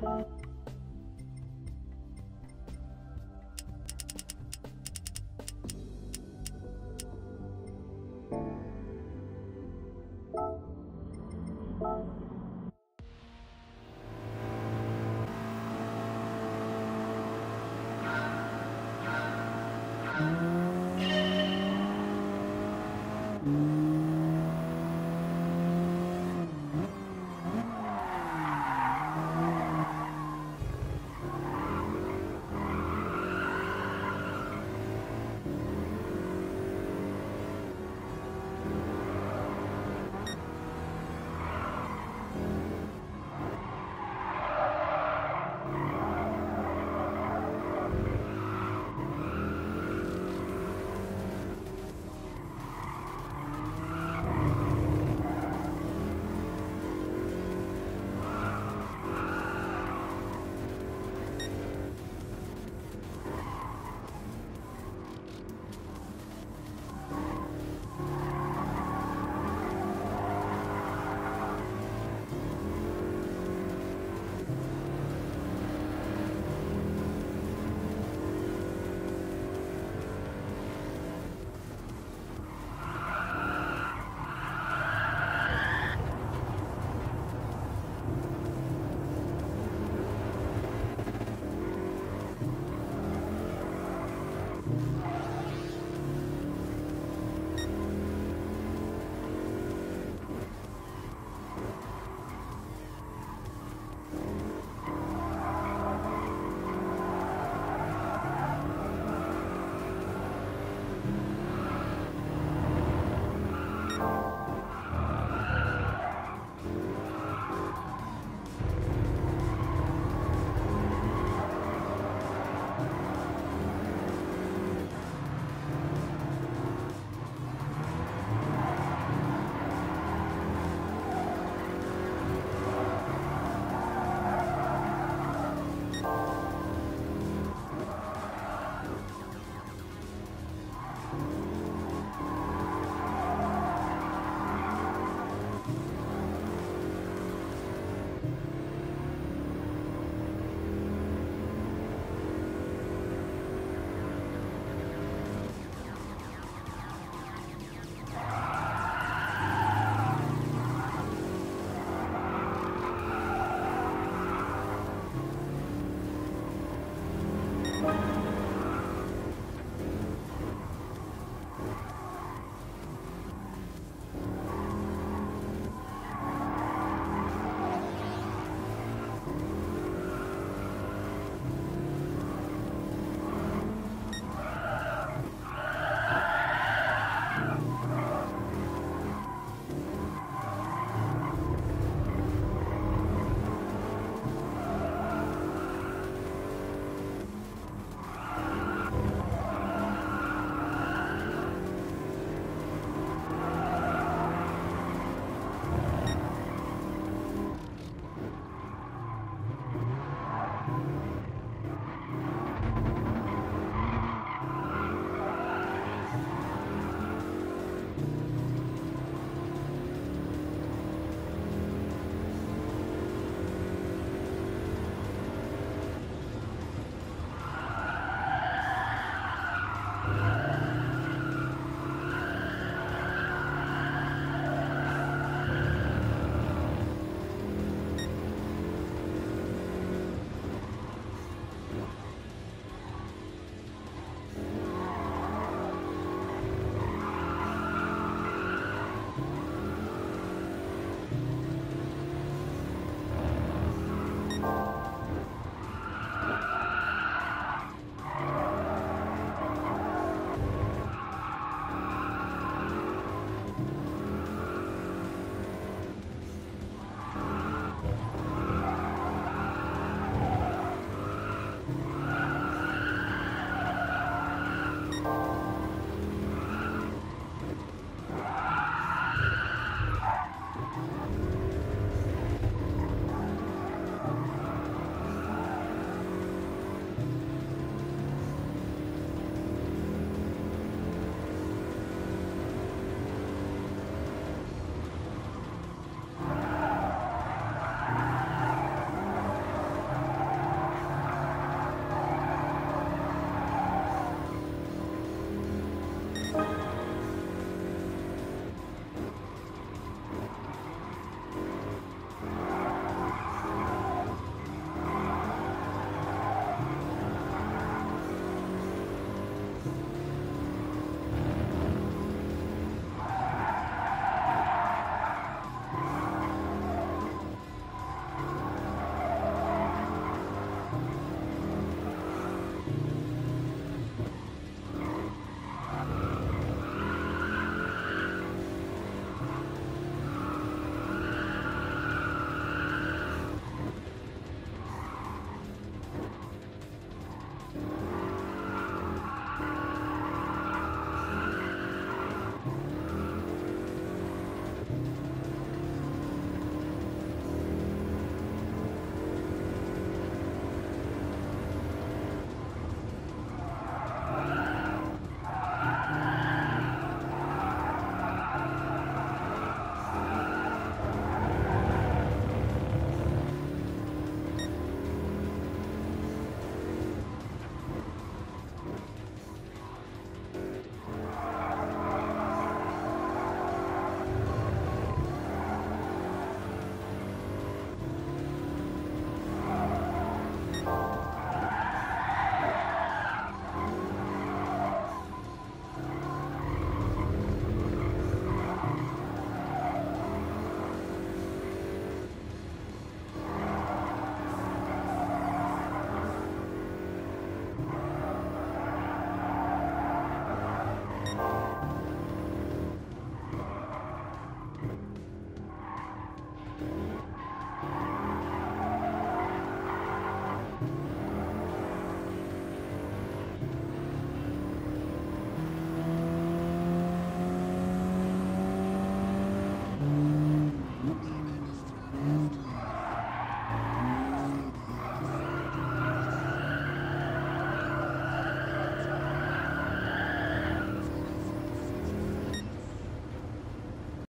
Bye. life.